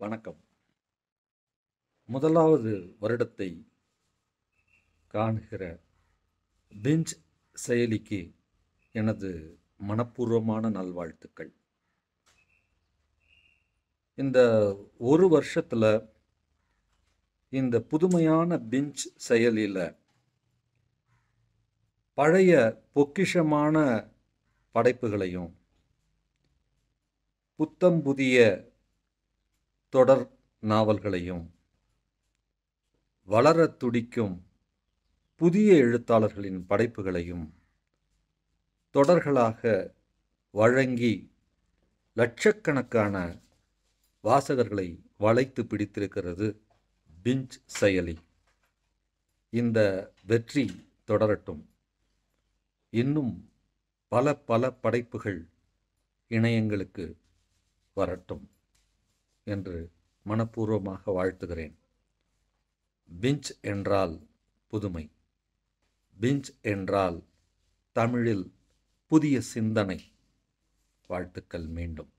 வணக்கம். முதலாவது வருடத்தை காணுகிற பிஞ்ச் செயலிக்கு எனது மனப்பூர்வமான நல்வாழ்த்துக்கள். இந்த ஒரு வருஷத்தில் இந்த புதுமையான பிஞ்ச் செயலியில் பழைய பொக்கிஷமான படைப்புகளையும் புத்தம் புதிய தொடர் நாவல்களையும் வளரத் துடிக்கும் புதிய எழுத்தாளர்களின் படைப்புகளையும் தொடர்களாக வழங்கி லட்சக்கணக்கான வாசகர்களை வளைத்து பிடித்திருக்கிறது பிஞ்ச் செயலி. இந்த வெற்றி தொடரட்டும். இன்னும் பல பல படைப்புகள் இணையங்களுக்கு வரட்டும். என்று மனப்பூர்வமாக வாழ்த்துகிறேன். பிஞ்ச் என்றால் புதுமை. பிஞ்ச் என்றால் தமிழில் புதிய சிந்தனை. வாழ்த்துக்கள் மீண்டும்.